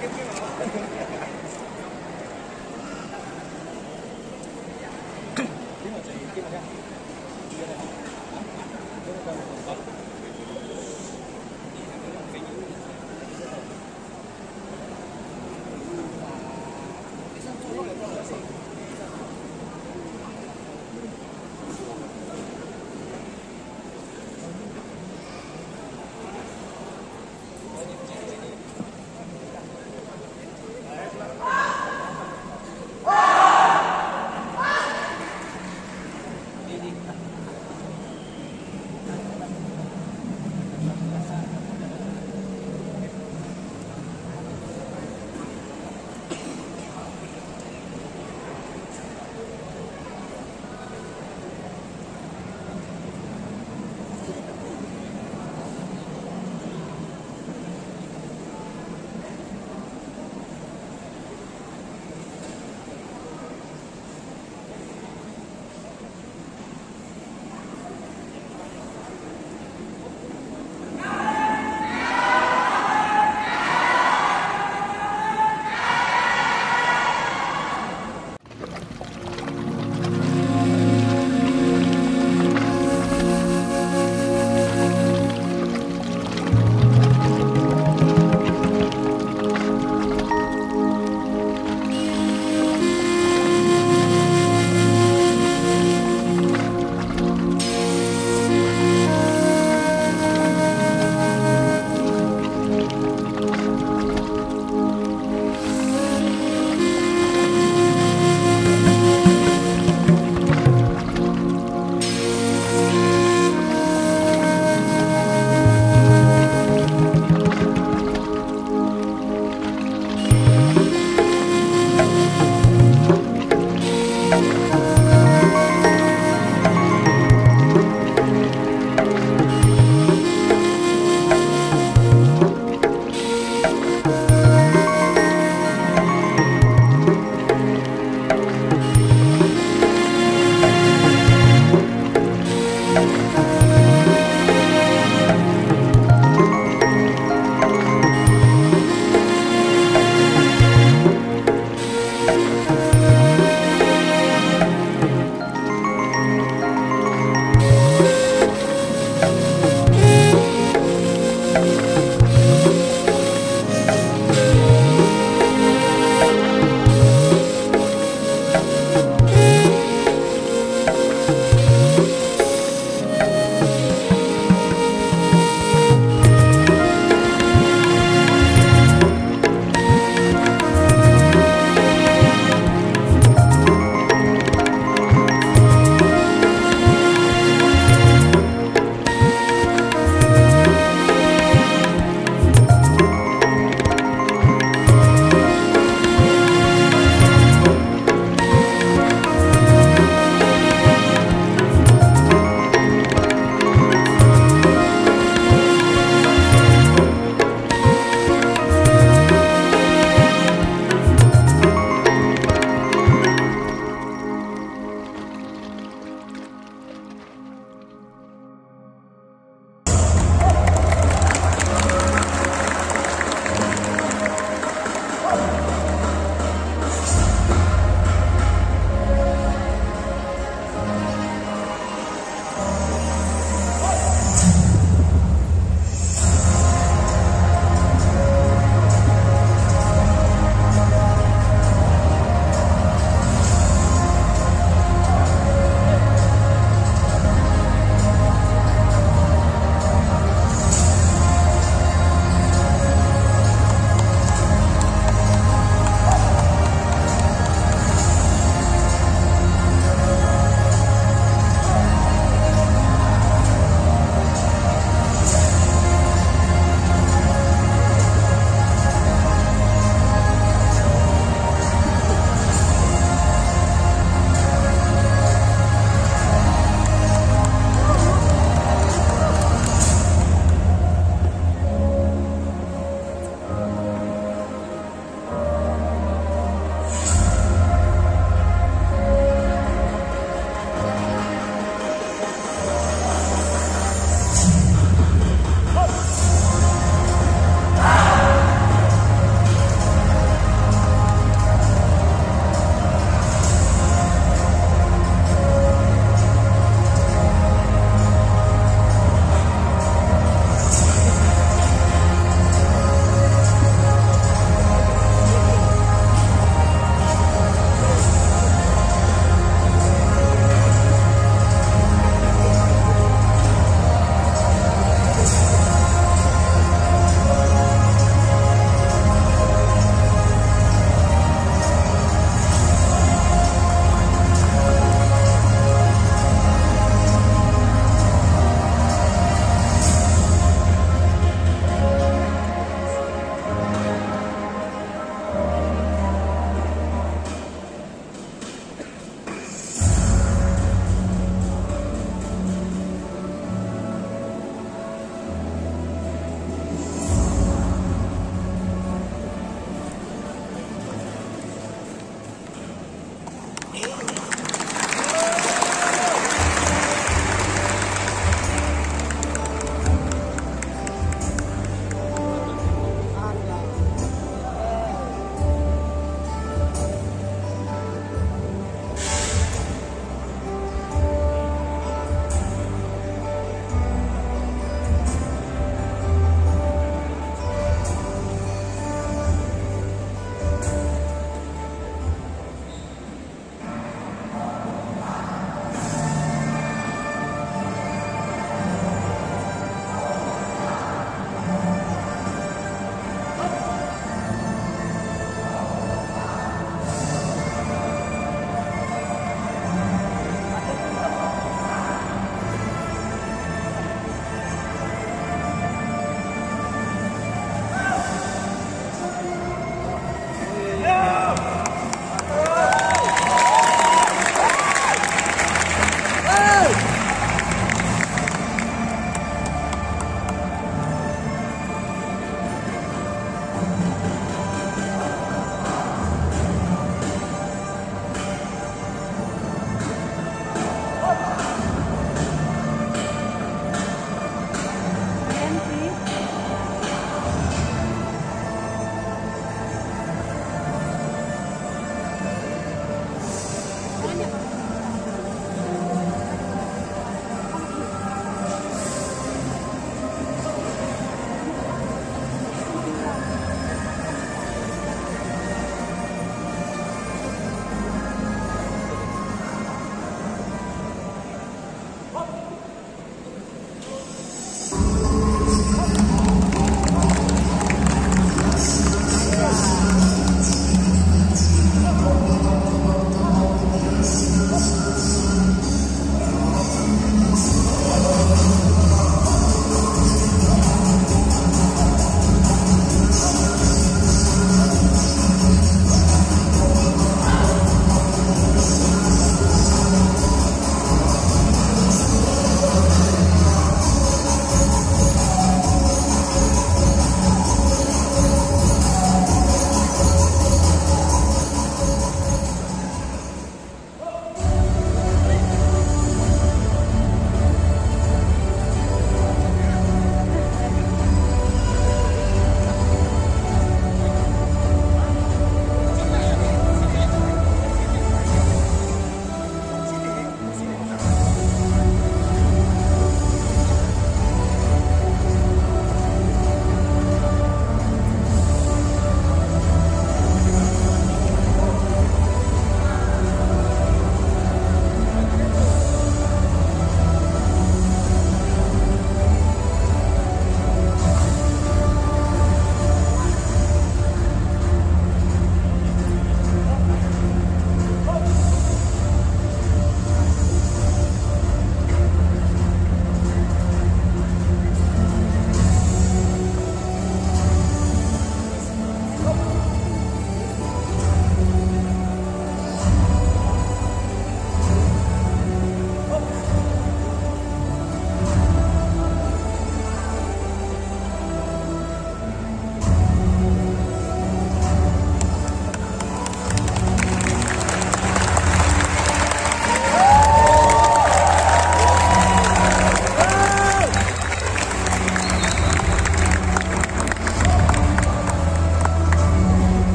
你我，这里进。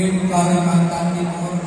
Tim Kalimantan Timur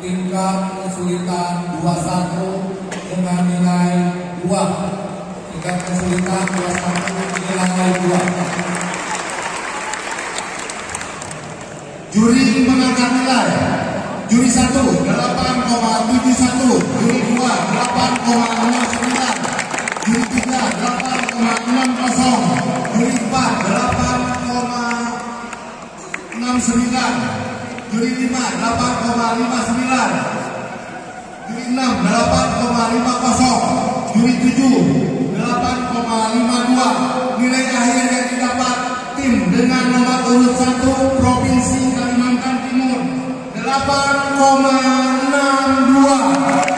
tingkat kesulitan 21 dengan nilai 2 tingkat kesulitan 21 nilai 2 juri mengangkat nilai. Juri 1 8,71 juri 2 8,69 juri 3 8,60 juri 4 8,69 juri 5 8,59 juri 6 8,50 juri 7 8,52 nilai akhir yang didapat tim dengan nomor urut 1 Provinsi Kalimantan Timur 8,62